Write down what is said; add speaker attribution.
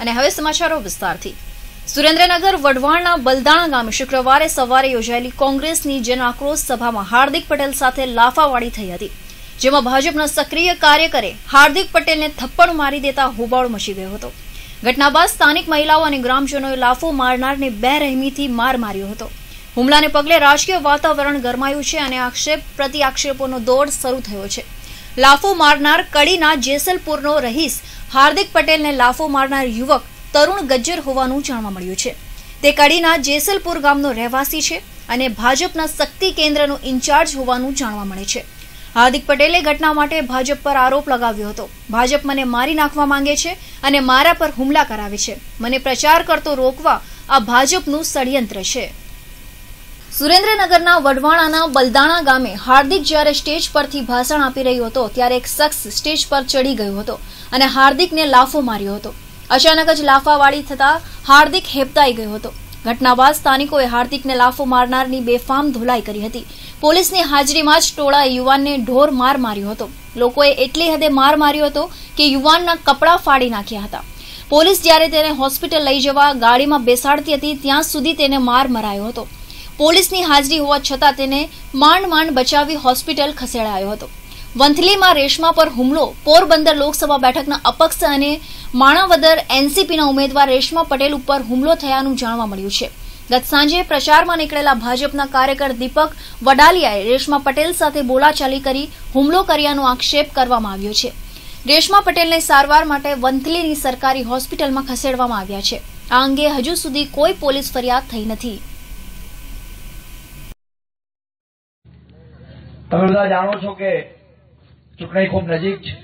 Speaker 1: અને હવે સમાચારો વિસ્તારથી. સુરેન્દ્રનગર, વઢવાણના બલદાણા ગામે શુક્રવારે સવારે યોજાયેલી કોંગ્રેસની જન આક્રોશ સભામાં હાર્દિક પટેલ સાથે લાફાવાળી થઈ હતી, જેમાં ભાજપના સક્રિય કાર્યકરે હાર્દિક પટેલને થપ્પડ મારી દેતા હોબાળો મચી ગયો હતો. ઘટના બાદ સ્થાનિક મહિલાઓ અને ગ્રામજનોએ લાફો મારનારને બે રહેમીથી માર માર્યો હતો. હુમલાને પગલે રાજકીય વાતાવરણ ગરમાયું છે અને આક્ષેપ પ્રતિ આક્ષેપોનો દોર શરૂ થયો છે. લાફો મારનાર કડીના જેસલપુરનો રહીશ. હાર્દિક પટેલને લાફો મારનાર યુવક તરુણ ગજ્જર હોવાનું જાણવા મળ્યું છે. તે કડીના જેસલપુર ગામનો રહેવાસી છે અને ભાજપના શક્તિ કેન્દ્રનો ઇન્ચાર્જ હોવાનું જાણવા મળે છે. હાર્દિક પટેલે ઘટના માટે ભાજપ પર આરોપ લગાવ્યો હતો. ભાજપ મને મારી નાખવા માંગે છે અને મારા પર હુમલા કરાવે છે. મને પ્રચાર કરતો રોકવા આ ભાજપનું ષડયંત્ર છે. સુરેન્દ્રનગરના વઢવાણાના બલદાણા ગામે હાર્દિક જ્યારે સ્ટેજ પરથી ભાષણ આપી રહ્યો હતો, ત્યારે એક શખ્સ સ્ટેજ પર ચડી ગયો હતો અને હાર્દિકને લાફો માર્યો હતો. અચાનક જ લાફાવાળી થતા હાર્દિક હેપતાઈ ગયો હતો. ઘટના બાદ સ્થાનિકોએ હાર્દિકને લાફો મારનારની બેફામ ધોલાઈ કરી હતી. પોલીસની હાજરીમાં જ ટોળાએ યુવાનને ઢોર માર માર્યો હતો. લોકોએ એટલી હદે માર માર્યો હતો કે યુવાનના કપડાં ફાડી નાખ્યા હતા. પોલીસ જ્યારે તેને હોસ્પિટલ લઈ જવા ગાડીમાં બેસાડતી હતી, ત્યાં સુધી તેને માર મરાયો હતો. પોલીસની હાજરી હોવા છતાં તેને માંડ માંડ બચાવી હોસ્પિટલ ખસેડાયો હતો. વંથલીમાં રેશમા પર હુમલો, પોરબંદર લોકસભા બેઠકના અપક્ષ અને માણાવદર એનસીપીના ઉમેદવાર રેશમા પટેલ ઉપર હુમલો થયાનું જાણવા મળ્યું છે. ગત સાંજે પ્રચારમાં નીકળેલા ભાજપના કાર્યકર દીપક વડાલિયાએ રેશમા પટેલ સાથે બોલાચાલી કરી હુમલો કર્યાનો આક્ષેપ કરવામાં આવ્યો છે. રેશમા પટેલને સારવાર માટે વંથલીની સરકારી હોસ્પિટલમાં ખસેડવામાં આવ્યા છે. આ અંગે હજુ સુધી કોઈ પોલીસ ફરિયાદ થઈ નથી.
Speaker 2: તમે બધા જાણો છો કે ચૂંટણી ખૂબ નજીક છે.